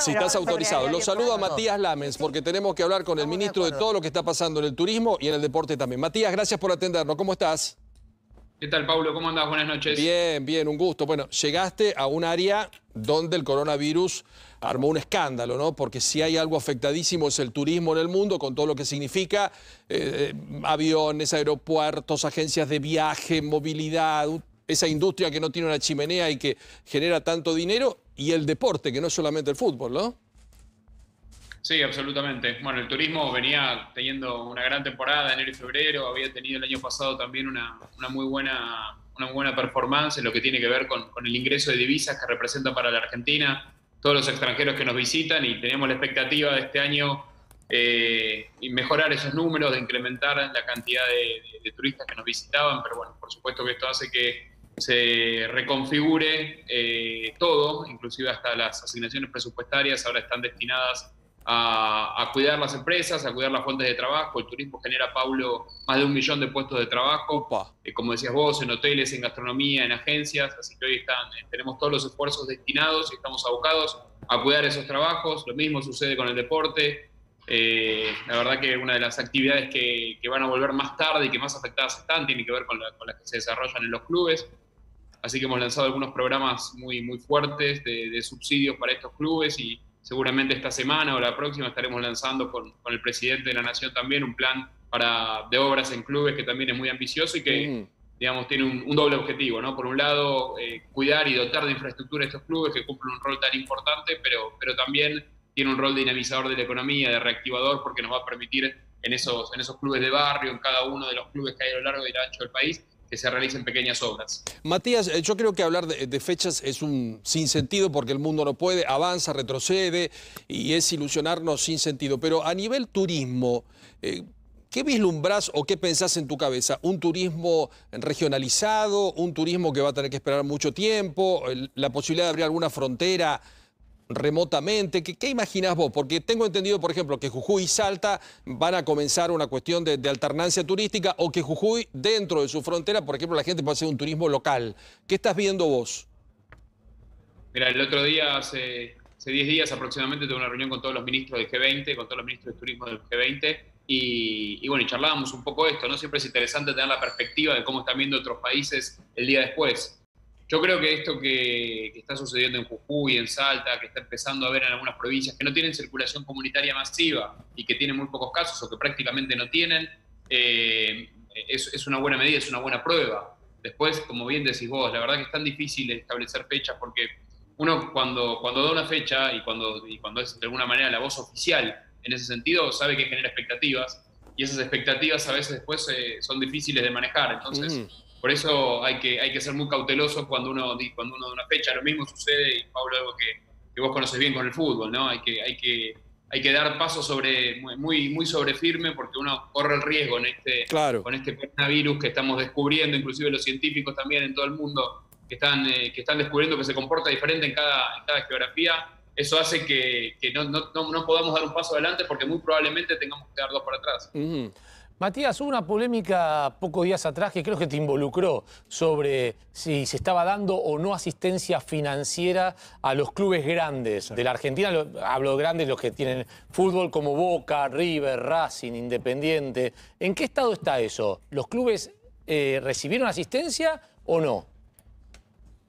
Si estás autorizado. Lo saludo a Matías Lamens porque tenemos que hablar con el ministro de todo lo que está pasando en el turismo y en el deporte también. Matías, gracias por atendernos. ¿Cómo estás? ¿Qué tal, Pablo? ¿Cómo andás? Buenas noches. Bien, bien, un gusto. Bueno, llegaste a un área donde el coronavirus armó un escándalo, ¿no? Porque si hay algo afectadísimo es el turismo en el mundo, con todo lo que significa eh, aviones, aeropuertos, agencias de viaje, movilidad, esa industria que no tiene una chimenea y que genera tanto dinero, y el deporte, que no es solamente el fútbol, ¿no? Sí, absolutamente. Bueno, el turismo venía teniendo una gran temporada, enero y febrero, había tenido el año pasado también una, muy buena una buena performance en lo que tiene que ver con, el ingreso de divisas que representa para la Argentina, todos los extranjeros que nos visitan y teníamos la expectativa de este año eh, mejorar esos números, de incrementar la cantidad de, turistas que nos visitaban, pero bueno, por supuesto que esto hace que se reconfigure eh, todo, inclusive hasta las asignaciones presupuestarias ahora están destinadas a, cuidar las empresas, a cuidar las fuentes de trabajo. El turismo genera, Paulo, más de un millón de puestos de trabajo, eh, como decías vos, en hoteles, en gastronomía, en agencias, así que hoy están, eh, tenemos todos los esfuerzos destinados y estamos abocados a cuidar esos trabajos. Lo mismo sucede con el deporte. Eh, la verdad que una de las actividades que, van a volver más tarde y que más afectadas están tiene que ver con, las que se desarrollan en los clubes. Así que hemos lanzado algunos programas muy, muy fuertes de, de subsidios para estos clubes y, seguramente esta semana o la próxima estaremos lanzando con, el presidente de la Nación también un plan para, de obras en clubes que también es muy ambicioso y que, mm. digamos, tiene un, doble objetivo, ¿no? Por un lado, eh, cuidar y dotar de infraestructura a estos clubes que cumplen un rol tan importante, pero, pero también tiene un rol dinamizador de la economía, de reactivador, porque nos va a permitir en esos, en esos clubes de barrio, en cada uno de los clubes que hay a lo largo y ancho del país, que se realicen pequeñas obras. Matías, eh, yo creo que hablar de, fechas es un sinsentido porque el mundo no puede, avanza, retrocede y es ilusionarnos sin sentido. Pero a nivel turismo, eh, ¿qué vislumbras o qué pensás en tu cabeza? ¿Un turismo regionalizado? ¿Un turismo que va a tener que esperar mucho tiempo? ¿La posibilidad de abrir alguna frontera? Remotamente. ¿Qué, qué imaginás vos? Porque tengo entendido, por ejemplo, que Jujuy y Salta van a comenzar una cuestión de, alternancia turística o que Jujuy, dentro de su frontera, por ejemplo, la gente puede hacer un turismo local. ¿Qué estás viendo vos? Mira, el otro día, hace, 10 días aproximadamente, tuve una reunión con todos los ministros del G20, con todos los ministros de turismo del G20, y, y, bueno, y charlábamos un poco esto, ¿no? Siempre es interesante tener la perspectiva de cómo están viendo otros países el día después. Yo creo que esto que, está sucediendo en Jujuy, en Salta, que está empezando a ver en algunas provincias que no tienen circulación comunitaria masiva y que tienen muy pocos casos o que prácticamente no tienen, eh, es, una buena medida, es una buena prueba. Después, como bien decís vos, la verdad que es tan difícil establecer fechas porque uno cuando, cuando da una fecha y cuando, y cuando es de alguna manera la voz oficial en ese sentido, sabe que genera expectativas y esas expectativas a veces después eh, son difíciles de manejar. Entonces. Por eso hay que, hay que ser muy cauteloso cuando uno, cuando uno da una fecha. Lo mismo sucede, y Pablo, algo que, que, vos conoces bien con el fútbol, ¿no? Hay que, hay que, hay que dar pasos sobre, muy, muy sobre firme porque uno corre el riesgo en este, con este coronavirus que estamos descubriendo, inclusive los científicos también en todo el mundo que están, eh, que están descubriendo que se comporta diferente en cada, en cada geografía. Eso hace que, que no, no, no, podamos dar un paso adelante porque muy probablemente tengamos que dar dos para atrás. Matías, hubo una polémica pocos días atrás que creo que te involucró sobre si se estaba dando o no asistencia financiera a los clubes grandes de la Argentina. Hablo de grandes, los que tienen fútbol como Boca, River, Racing, Independiente. ¿En qué estado está eso? ¿Los clubes eh, recibieron asistencia o no?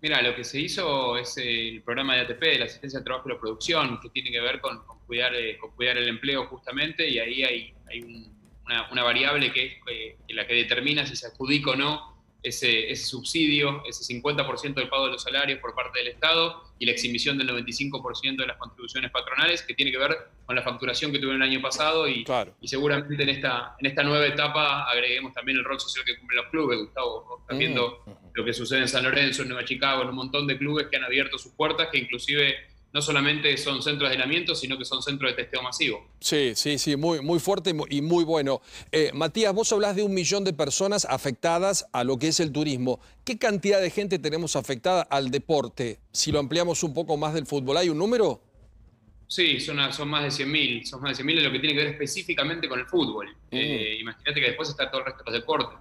Mira, lo que se hizo es el programa de ATP, de la asistencia al trabajo y la producción, que tiene que ver con, cuidar, eh, cuidar el empleo justamente, y ahí hay, hay un una, variable que es eh, la que determina si se adjudica o no ese, ese subsidio, ese 50% del pago de los salarios por parte del Estado y la exhibición del 95% de las contribuciones patronales, que tiene que ver con la facturación que tuvieron el año pasado y, y seguramente en esta, en esta nueva etapa agreguemos también el rol social que cumplen los clubes, Gustavo. Estás viendo mm. lo que sucede en San Lorenzo, en Nueva Chicago, en un montón de clubes que han abierto sus puertas, que inclusive no solamente son centros de aislamiento, sino que son centros de testeo masivo. Sí, sí, sí, muy, muy fuerte y muy, bueno. Eh, Matías, vos hablás de un millón de personas afectadas a lo que es el turismo. ¿Qué cantidad de gente tenemos afectada al deporte? Si lo ampliamos un poco más del fútbol, ¿hay un número? Sí, son, son más de 100.000, son más de 100.000 en lo que tiene que ver específicamente con el fútbol. Mm. Eh, imagínate que después está todo el resto de los deportes.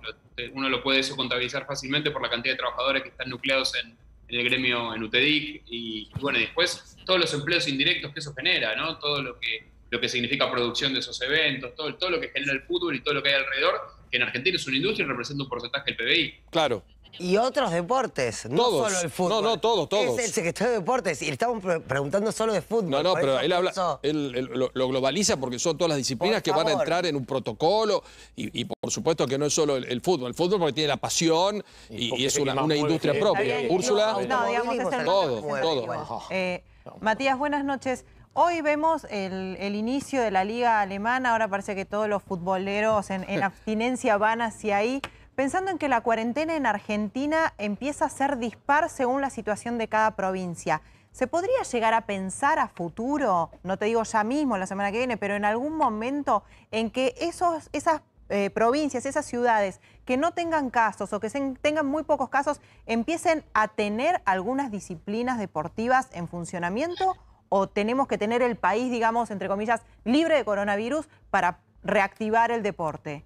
Uno lo puede eso contabilizar fácilmente por la cantidad de trabajadores que están nucleados en, en el gremio en UTEDIC y, y bueno, después todos los empleos indirectos que eso genera, ¿no? Todo lo que, lo que significa producción de esos eventos, todo, todo lo que genera el fútbol y todo lo que hay alrededor, que en Argentina es una industria y representa un porcentaje del PBI. Claro. Y otros deportes, no Todos. solo el fútbol. No, no, todos, todos. Es el secretario de deportes y le estamos pre- preguntando solo de fútbol. No, no, pero él habla, puso- él, él lo, lo globaliza porque son todas las disciplinas Por que van a entrar en un protocolo y, y por supuesto que no es solo el, el fútbol, el fútbol porque tiene la pasión y, es una, industria propia. Bien, Úrsula, no, no, digamos, es el Todo. Eh, Matías, buenas noches. Hoy vemos el, el inicio de la liga alemana, ahora parece que todos los futboleros en, en abstinencia van hacia ahí. Pensando en que la cuarentena en Argentina empieza a ser dispar según la situación de cada provincia, ¿se podría llegar a pensar a futuro, no te digo ya mismo, la semana que viene, pero en algún momento en que esos, esas eh, provincias, esas ciudades que no tengan casos o que tengan muy pocos casos, empiecen a tener algunas disciplinas deportivas en funcionamiento? ¿O tenemos que tener el país, digamos, entre comillas, libre de coronavirus para reactivar el deporte?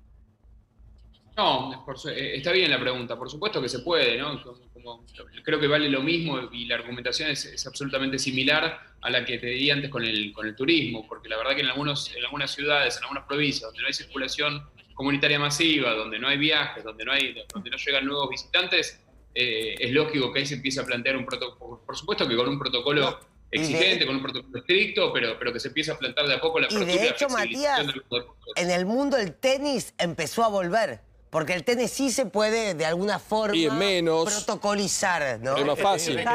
No, por su- eh, está bien la pregunta, por supuesto que se puede, ¿no? Como- como- creo que vale lo mismo y la argumentación es, es absolutamente similar a la que te di antes con el, con el turismo, porque la verdad que en, algunos, en algunas ciudades, en algunas provincias donde no hay circulación comunitaria masiva, donde no hay viajes, donde no, hay, donde no llegan nuevos visitantes, eh, es lógico que ahí se empiece a plantear un protocolo, por supuesto que con un protocolo de- exigente, con un protocolo estricto, pero, pero que se empiece a plantar de a poco la Y de hecho, Matías. En el mundo el tenis empezó a volver. Porque el tenis sí se puede de alguna forma Y menos. protocolizar, ¿no? Es más fácil. El no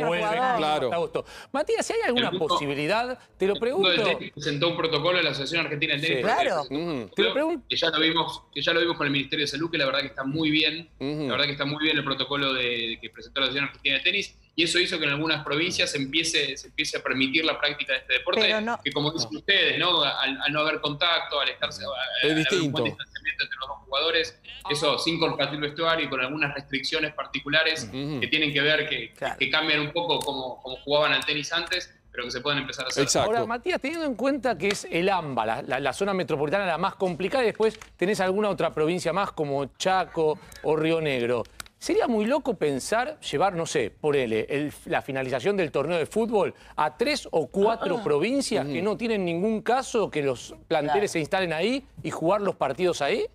los vuelve jugadores. Claro. Matías, si hay alguna El mundo- posibilidad, te lo El pregunto. del tenis presentó un protocolo a la Asociación Argentina de Tenis. Sí. Claro. Mm. Te lo pregunto. Que ya lo vimos, que ya lo vimos con el Ministerio de Salud, que la verdad que está muy bien. Ujú. La verdad que está muy bien el protocolo de, de que presentó la Asociación Argentina de Tenis. Y eso hizo que en algunas provincias se empiece, se empiece a permitir la práctica de este deporte. No- Que como dicen ustedes, ¿no? Al, al no haber contacto, al estarse al- al haber distinto. un buen distanciamiento entre los dos jugadores, eso sin compartir vestuario y con algunas restricciones particulares que tienen que ver que, Claro. que cambian un poco como, como jugaban al tenis antes, pero que se pueden empezar a hacer. Exacto. Ahora, Matías, teniendo en cuenta que es el AMBA, la, la- la zona metropolitana la más complicada, y después tenés alguna otra provincia más como Chaco o Río Negro. Sería muy loco pensar llevar, no sé, por el- la finalización del torneo de fútbol a tres o cuatro provincias que no tienen ningún caso, que los planteles Claro. se instalen ahí y jugar los partidos ahí.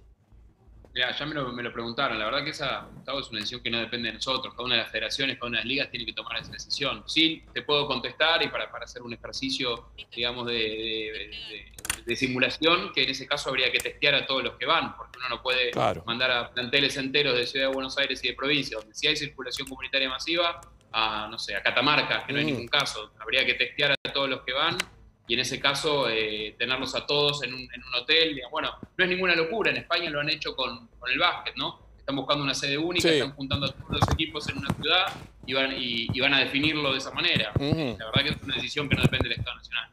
Mirá, ya me lo, me lo preguntaron. La verdad que esa, Gustavo, es una decisión que no depende de nosotros. Cada una de las federaciones, cada una de las ligas tiene que tomar esa decisión. Sí, te puedo contestar y para, para hacer un ejercicio, digamos, de, de- de- de simulación, que en ese caso habría que testear a todos los que van, porque uno no puede Claro. mandar a planteles enteros de Ciudad de Buenos Aires y de provincia, donde sí hay circulación comunitaria masiva, a, no sé, a Catamarca, que no hay Mm. ningún caso. Habría que testear a todos los que van y en ese caso eh, tenerlos a todos en un, en un hotel. digamos, Bueno, no es ninguna locura, en España lo han hecho con, con el básquet, ¿no? Están buscando una sede única, Sí. están juntando a todos los equipos en una ciudad y van, y, y van a definirlo de esa manera. Ujú. La verdad que es una decisión que no depende del Estado Nacional.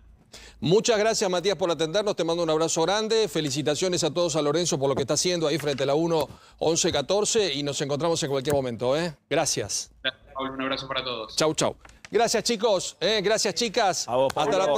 Muchas gracias, Matías, por atendernos. Te mando un abrazo grande. Felicitaciones a todos a Lorenzo por lo que está haciendo ahí frente a la 1 11 14 y nos encontramos en cualquier momento. ¿eh? Gracias. Gracias, Pablo, un abrazo para todos. Chau, chau. Gracias, chicos. ¿eh? Gracias, chicas. A vos, Hasta la próxima.